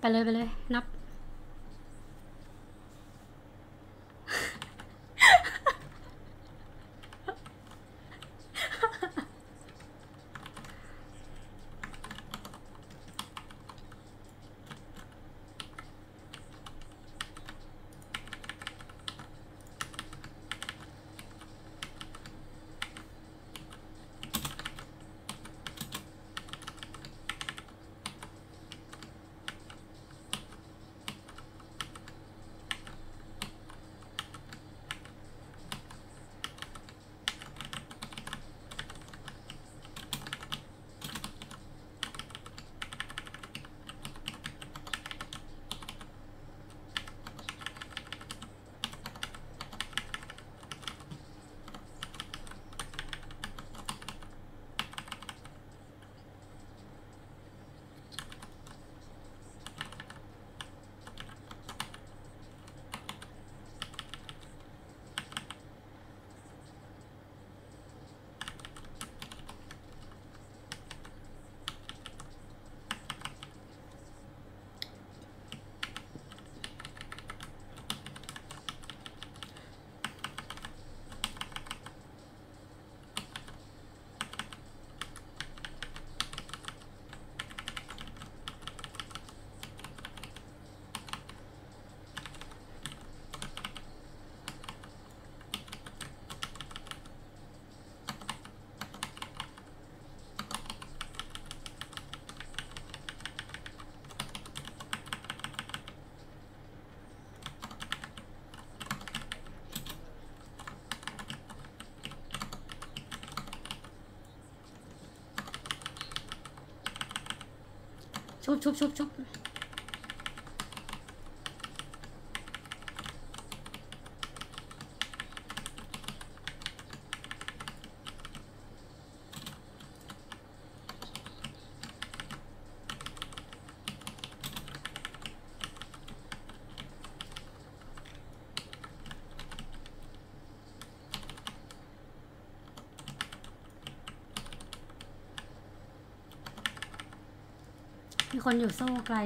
ไปเลยไปเลยนับ ชุบชุบ คนอยู่โซ่ไกล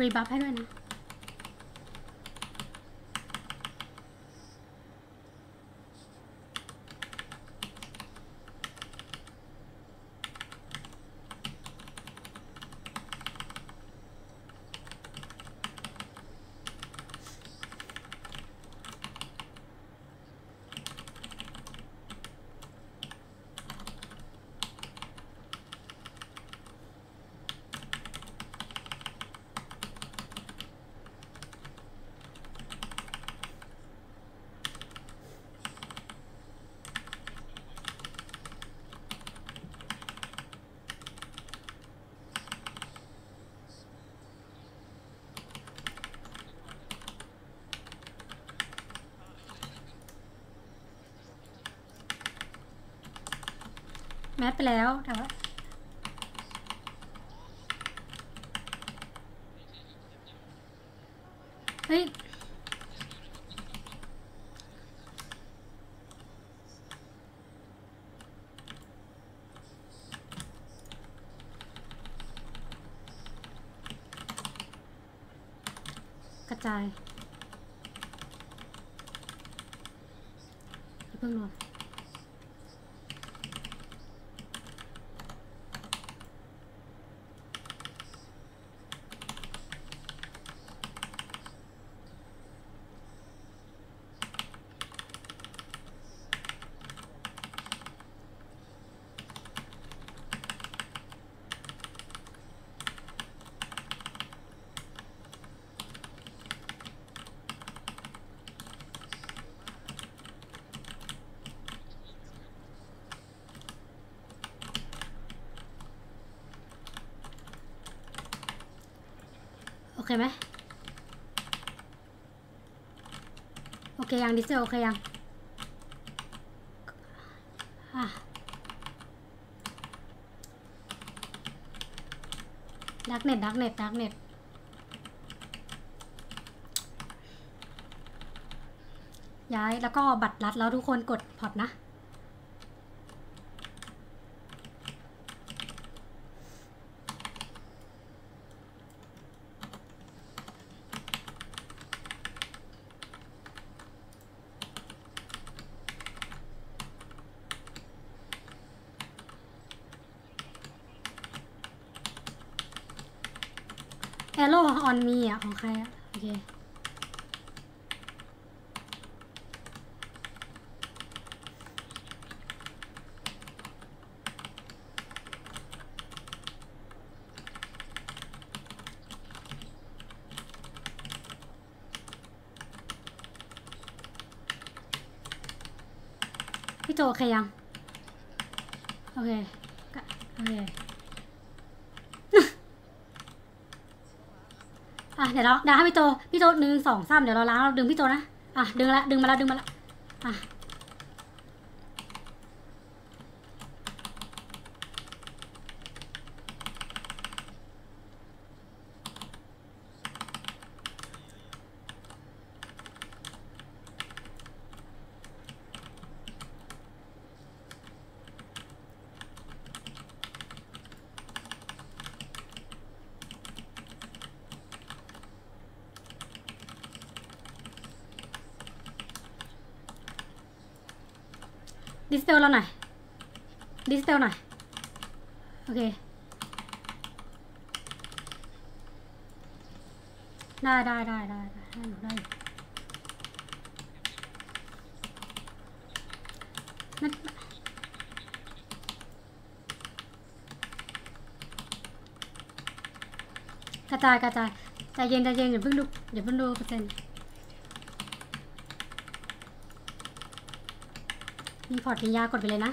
รีบัฟให้ด้วยนะ แมสไปแล้วแต่ว่าเฮ้ยกระจายเพิ่งนอน เคไหมโอเคยังดิเซลโอเคยังอะดักเน็ตดักเน็ตดักเน็ตย้ายแล้วก็บัตรลัดแล้วทุกคนกดพอร์ตนะ โร่ออนมีอะ ของใครอะ โอเค พี่โจโอเคยัง โอเค โอเค อะ เดี๋ยวเราเดี๋ยวให้พี่โจพี่โจหนึ่งสองสามเดี๋ยวเราล้างเราดึงพี่โจนะอะดึงละดึงมาแล้วดึงมาแล้วอะ ดิสเปลเราหน่อยดิสเปลหน่อย โอเคได้ได้ได้ได้ได้ได้อยู่ได้นั่นกระจายกระจายใจเย็นใจเย็นอย่าเพิ่งดูอย่าเพิ่งดูเปอร์เซ็นต์ มีพอร์ตมียากดไปเลยนะ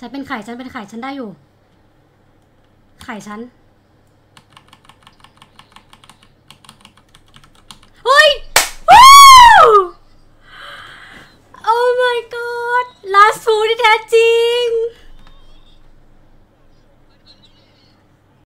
ฉันเป็นไข่ฉันเป็นไข่ฉันได้อยู่ ไข่ฉัน